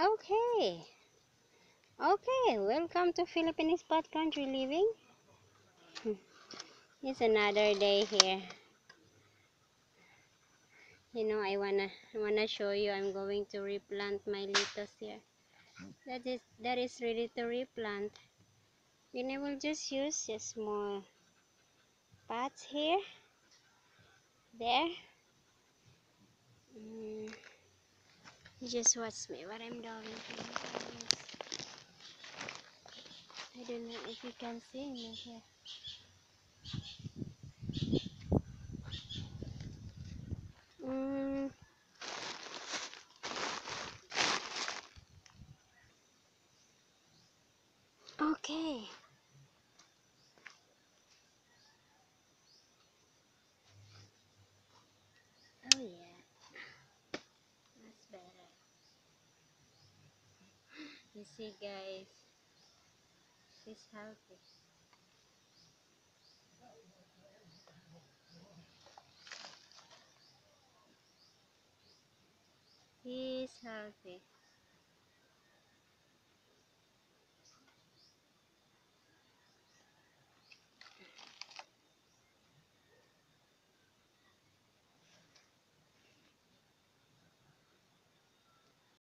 Okay. Okay, welcome to Philippine Expat Country Living. It's another day here. You know, I wanna I wanna show you. I'm going to replant my lettuce here. That is that is ready to replant. Then I will just use a small pots here, there. Mm, just watch me what I'm doing. I don't know if you can see me here. You see guys, she's healthy. He's healthy.